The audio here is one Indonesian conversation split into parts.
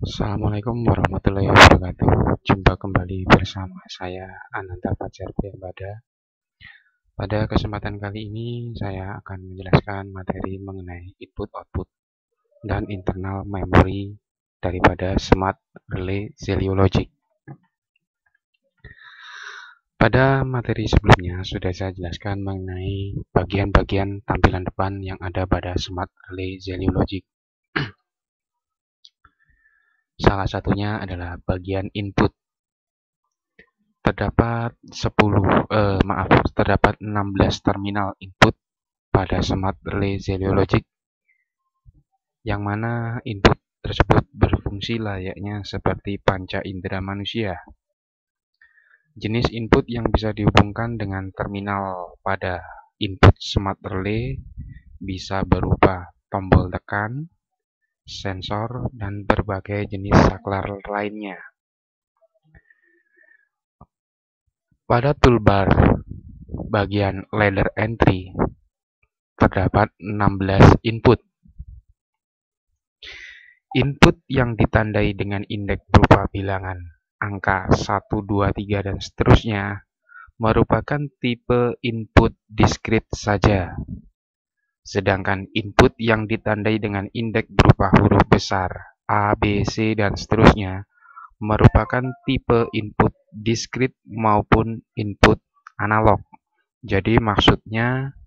Assalamualaikum warahmatullahi wabarakatuh. Jumpa kembali bersama saya Ananta Fajar Priyambada. Pada kesempatan kali ini saya akan menjelaskan materi mengenai input output dan internal memory daripada Smart Relay Zelio Logic. Pada materi sebelumnya sudah saya jelaskan mengenai bagian-bagian tampilan depan yang ada pada Smart Relay Zelio Logic. Salah satunya adalah bagian input. Terdapat 10 eh, maaf, terdapat 16 terminal input pada Smart Relay Zelio Logic yang mana input tersebut berfungsi layaknya seperti panca indera manusia. Jenis input yang bisa dihubungkan dengan terminal pada input Smart Relay bisa berupa tombol tekan, sensor, dan berbagai jenis saklar lainnya. Pada toolbar bagian ladder entry terdapat 16 input. Input yang ditandai dengan indeks berupa bilangan angka 1, 2, 3, dan seterusnya merupakan tipe input discrete saja. Sedangkan input yang ditandai dengan indeks berupa huruf besar A, B, C, dan seterusnya merupakan tipe input discrete maupun input analog. Jadi maksudnya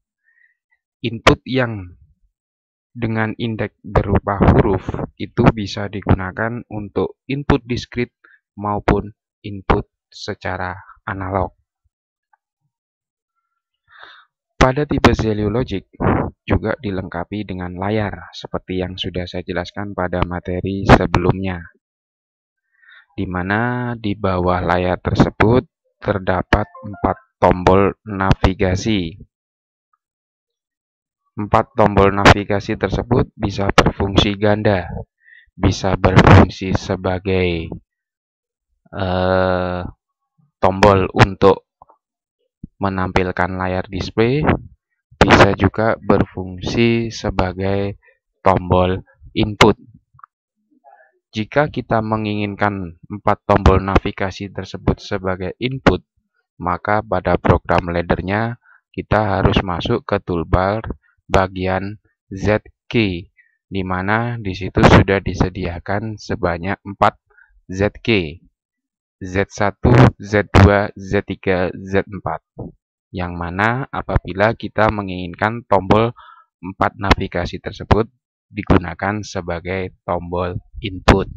input yang dengan indeks berupa huruf itu bisa digunakan untuk input discrete maupun input secara analog. Pada tipe Zelio Logic, juga dilengkapi dengan layar, seperti yang sudah saya jelaskan pada materi sebelumnya, di mana di bawah layar tersebut terdapat empat tombol navigasi. Empat tombol navigasi tersebut bisa berfungsi ganda, bisa berfungsi sebagai uh, tombol untuk menampilkan layar display bisa juga berfungsi sebagai tombol input. Jika kita menginginkan empat tombol navigasi tersebut sebagai input, maka pada program laddernya kita harus masuk ke toolbar bagian Z key, di mana di situ sudah disediakan sebanyak 4 Z key, Z1, Z2, Z3, Z4 yang mana apabila kita menginginkan tombol 4 navigasi tersebut digunakan sebagai tombol input.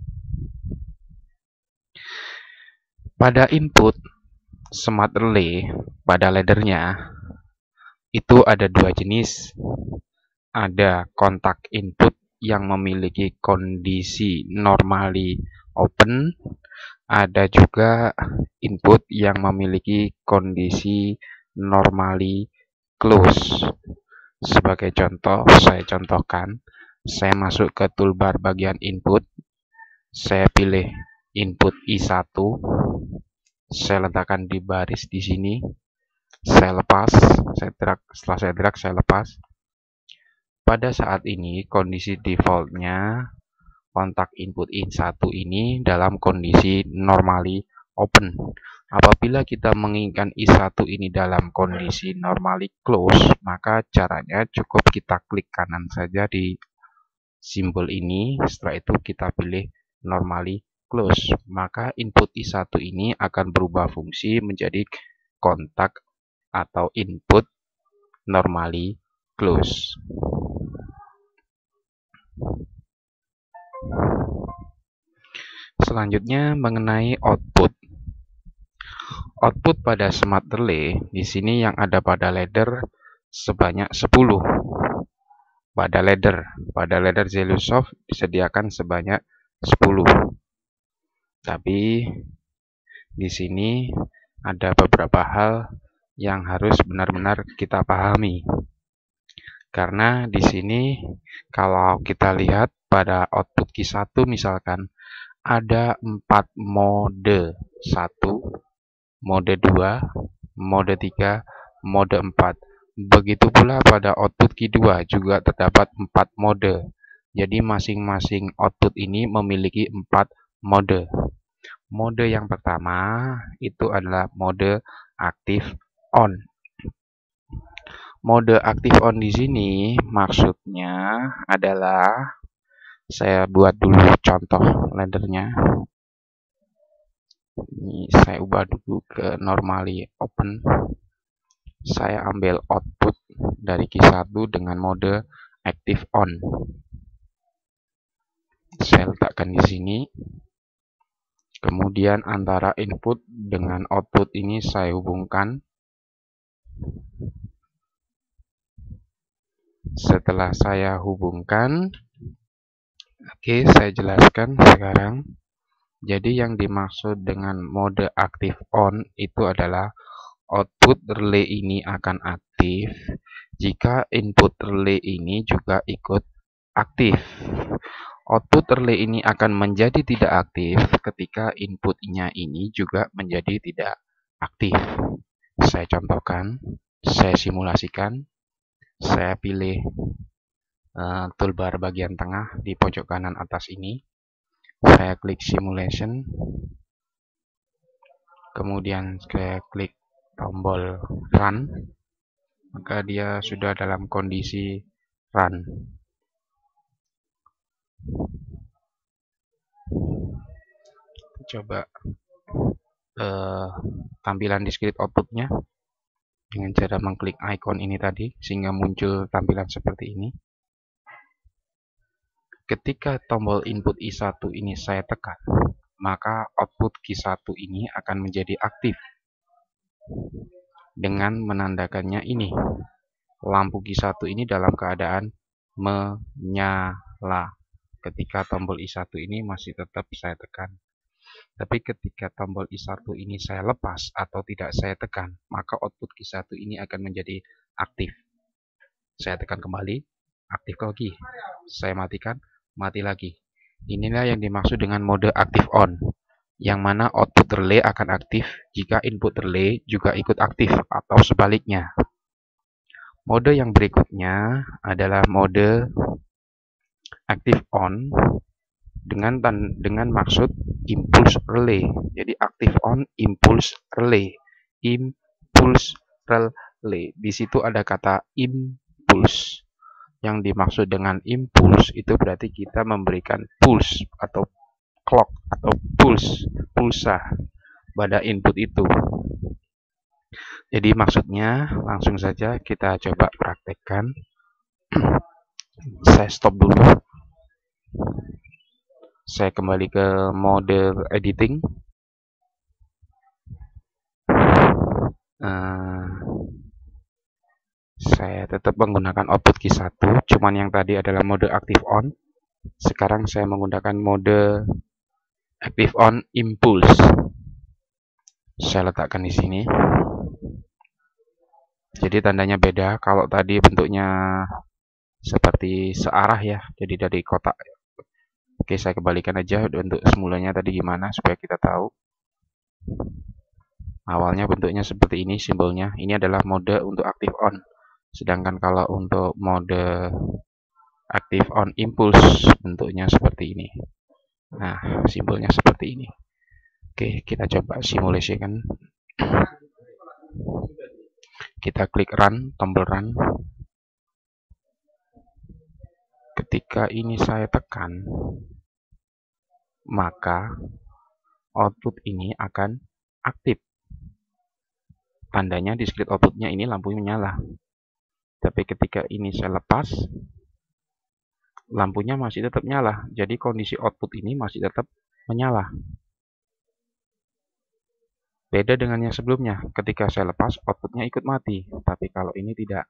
Pada input smart relay pada laddernya itu ada dua jenis. Ada kontak input yang memiliki kondisi normally open, ada juga input yang memiliki kondisi normally close. Sebagai contoh, saya contohkan, saya masuk ke toolbar bagian input, saya pilih input I1, saya letakkan di baris di sini, saya lepas, saya drag, setelah saya drag, saya lepas. Pada saat ini, kondisi defaultnya kontak input in1 ini dalam kondisi normally open. Apabila kita menginginkan I1 ini dalam kondisi normally close, maka caranya cukup kita klik kanan saja di simbol ini. Setelah itu kita pilih normally close. Maka input I1 ini akan berubah fungsi menjadi kontak atau input normally close. Selanjutnya mengenai output. Output pada smart relay di sini yang ada pada ladder sebanyak 10. Pada ladder, pada ladder Zelusoft disediakan sebanyak 10. Tapi di sini ada beberapa hal yang harus benar-benar kita pahami. Karena di sini kalau kita lihat pada output Q1 misalkan ada empat mode. Satu, mode 2, mode 3, mode 4. Begitu pula pada output Q2 juga terdapat 4 mode, Jadi masing-masing output ini memiliki empat mode. Mode yang pertama itu adalah mode aktif on. Mode aktif on di sini maksudnya adalah saya buat dulu contoh laddernya. Ini saya ubah dulu ke normally open. Saya ambil output dari Q1 dengan mode active on. Saya letakkan di sini. Kemudian antara input dengan output ini saya hubungkan. Setelah saya hubungkan, oke saya jelaskan sekarang. Jadi yang dimaksud dengan mode aktif on itu adalah output relay ini akan aktif jika input relay ini juga ikut aktif. Output relay ini akan menjadi tidak aktif ketika inputnya ini juga menjadi tidak aktif. Saya contohkan, saya simulasikan, saya pilih uh, toolbar bagian tengah di pojok kanan atas ini. Saya klik simulation, kemudian saya klik tombol run maka dia sudah dalam kondisi run. Coba uh, tampilan discrete outputnya dengan cara mengklik icon ini tadi sehingga muncul tampilan seperti ini. Ketika tombol input I1 ini saya tekan, maka output Q1 ini akan menjadi aktif dengan menandakannya ini. Lampu Q1 ini dalam keadaan menyala. Ketika tombol I1 ini masih tetap saya tekan. Tapi ketika tombol I1 ini saya lepas atau tidak saya tekan, maka output Q1 ini akan menjadi aktif. Saya tekan kembali, aktif lagi. Saya matikan, mati lagi. Inilah yang dimaksud dengan mode aktif on yang mana output relay akan aktif jika input relay juga ikut aktif atau sebaliknya. Mode yang berikutnya adalah mode aktif on dengan dengan maksud impulse relay. Jadi aktif on impulse relay. Impulse relay. Di situ ada kata impulse. Yang dimaksud dengan impulse itu berarti kita memberikan pulse atau clock atau pulse, pulsa pada input itu. Jadi maksudnya langsung saja kita coba praktekkan. Saya stop dulu. Saya kembali ke mode editing. Uh, saya tetap menggunakan output key 1, cuman yang tadi adalah mode active on. Sekarang saya menggunakan mode active on impulse. Saya letakkan di sini. Jadi tandanya beda. Kalau tadi bentuknya seperti searah ya, jadi dari kotak. Oke, saya kembalikan aja untuk semulanya tadi gimana supaya kita tahu. Awalnya bentuknya seperti ini simbolnya. Ini adalah mode untuk active on. Sedangkan kalau untuk mode active on impulse bentuknya seperti ini. Nah, simbolnya seperti ini. Oke, kita coba simulasikan. Kita klik run, tombol run. Ketika ini saya tekan, maka output ini akan aktif. Tandanya discrete outputnya ini lampunya menyala. Tapi ketika ini saya lepas, lampunya masih tetap nyala. Jadi kondisi output ini masih tetap menyala. Beda dengan yang sebelumnya, ketika saya lepas, outputnya ikut mati. Tapi kalau ini tidak.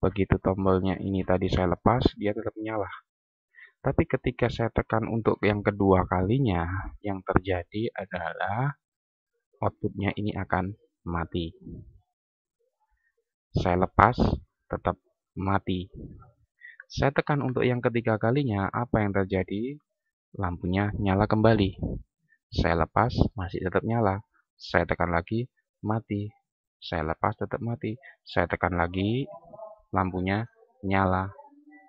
Begitu tombolnya ini tadi saya lepas, dia tetap menyala. Tapi ketika saya tekan untuk yang kedua kalinya, yang terjadi adalah outputnya ini akan mati. Saya lepas, tetap mati. Saya tekan untuk yang ketiga kalinya, apa yang terjadi? Lampunya nyala kembali. Saya lepas, masih tetap nyala. Saya tekan lagi, mati. Saya lepas, tetap mati. Saya tekan lagi, lampunya nyala.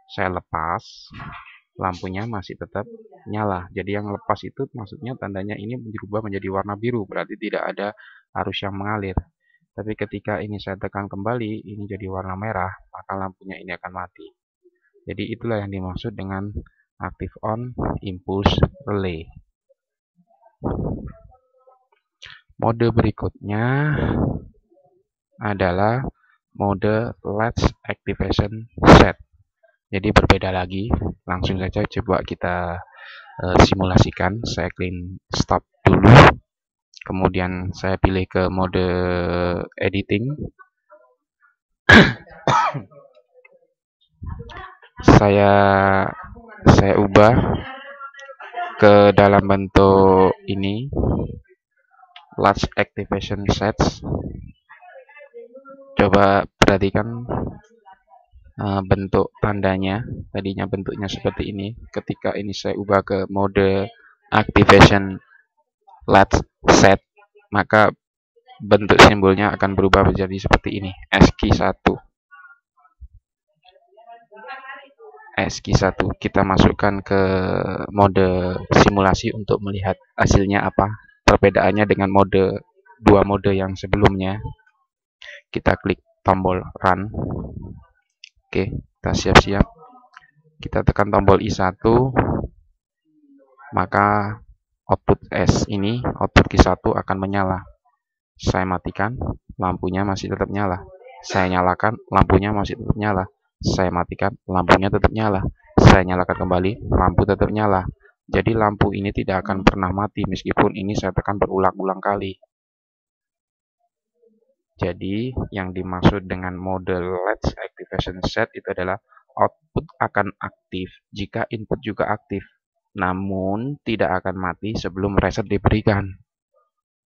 Saya lepas, lampunya masih tetap nyala. Jadi yang lepas itu maksudnya tandanya ini berubah menjadi warna biru, berarti tidak ada arus yang mengalir. Tapi ketika ini saya tekan kembali, ini jadi warna merah, maka lampunya ini akan mati. Jadi itulah yang dimaksud dengan active on impulse relay. Mode berikutnya adalah mode latch activation set. Jadi berbeda lagi, langsung saja coba kita uh, simulasikan. Saya clean stop dulu, kemudian saya pilih ke mode editing. saya saya ubah ke dalam bentuk ini latch activation sets. Coba perhatikan uh, bentuk tandanya. Tadinya bentuknya seperti ini. Ketika ini saya ubah ke mode activation latch set. Maka bentuk simbolnya akan berubah menjadi seperti ini. SQ1 SQ1 kita masukkan ke mode simulasi untuk melihat hasilnya apa perbedaannya dengan mode dua mode yang sebelumnya. Kita klik tombol run. Oke kita siap-siap. Kita tekan tombol I1 maka output S ini output Q1 akan menyala saya matikan lampunya masih tetap nyala saya nyalakan lampunya masih tetap nyala saya matikan, lampunya tetap nyala. Saya nyalakan kembali, lampu tetap nyala. Jadi lampu ini tidak akan pernah mati meskipun ini saya tekan berulang-ulang kali. Jadi yang dimaksud dengan mode latch activation set itu adalah output akan aktif jika input juga aktif. Namun tidak akan mati sebelum reset diberikan.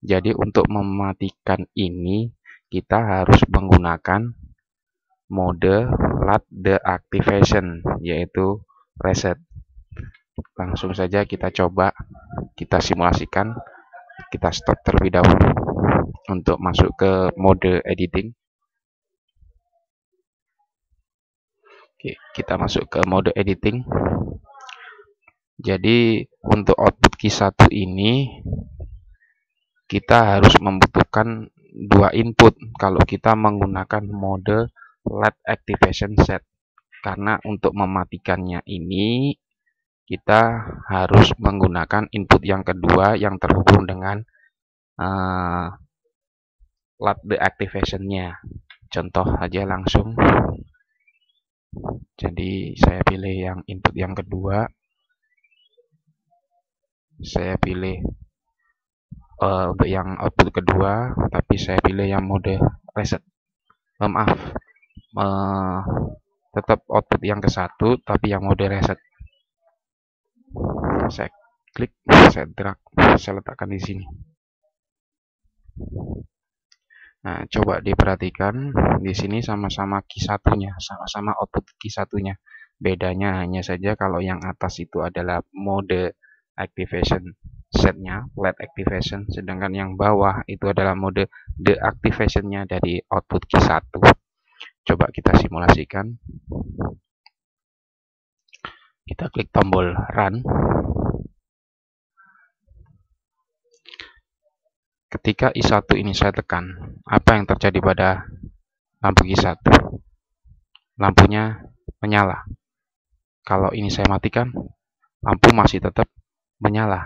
Jadi untuk mematikan ini kita harus menggunakan mode lat deactivation yaitu reset. Langsung saja kita coba kita simulasikan kita stop terlebih dahulu untuk masuk ke mode editing. Oke, kita masuk ke mode editing jadi untuk output Q1 ini kita harus membutuhkan dua input kalau kita menggunakan mode LED activation set. Karena untuk mematikannya ini kita harus menggunakan input yang kedua yang terhubung dengan uh, LED deactivation-nya. Contoh aja langsung. Jadi saya pilih yang input yang kedua saya pilih uh, untuk yang output kedua tapi saya pilih yang mode reset. Oh, maaf uh, tetap output yang ke satu tapi yang mode reset. Saya klik saya drag saya letakkan di sini. Nah coba diperhatikan di sini sama-sama key satunya sama-sama output key satunya bedanya hanya saja kalau yang atas itu adalah mode activation setnya LED activation sedangkan yang bawah itu adalah mode deactivationnya dari output key 1 Coba kita simulasikan. Kita klik tombol run. Ketika I1 ini saya tekan, apa yang terjadi pada lampu I1? Lampunya menyala. Kalau ini saya matikan, lampu masih tetap menyala.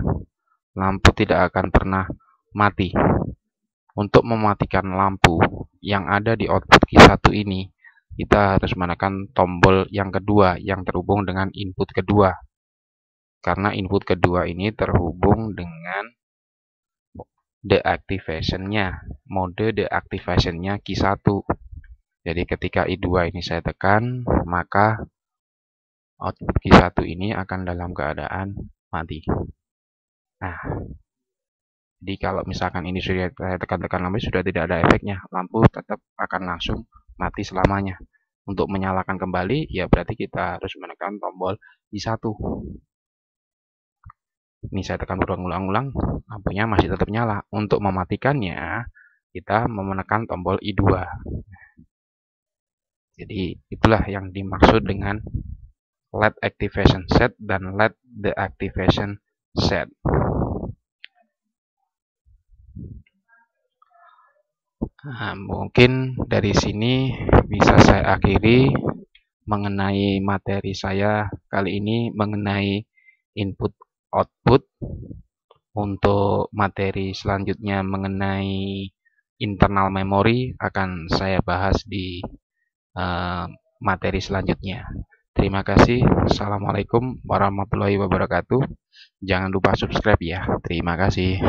Lampu tidak akan pernah mati. Untuk mematikan lampu yang ada di output Q1 ini, kita harus menekan tombol yang kedua yang terhubung dengan input kedua. Karena input kedua ini terhubung dengan deactivation-nya, mode deactivation-nya Q1. Jadi ketika I2 ini saya tekan, maka output Q1 ini akan dalam keadaan mati. Nah, jadi kalau misalkan ini sudah saya tekan-tekan lampu sudah tidak ada efeknya, lampu tetap akan langsung mati selamanya. Untuk menyalakan kembali, ya berarti kita harus menekan tombol I1. Ini saya tekan berulang-ulang, lampunya masih tetap nyala. Untuk mematikannya, kita menekan tombol I2. Jadi itulah yang dimaksud dengan let activation set dan let the activation set. Nah, mungkin dari sini bisa saya akhiri mengenai materi saya kali ini mengenai input output untuk materi selanjutnya mengenai internal memory akan saya bahas di uh, materi selanjutnya. Terima kasih. Assalamualaikum warahmatullahi wabarakatuh. Jangan lupa subscribe ya. Terima kasih.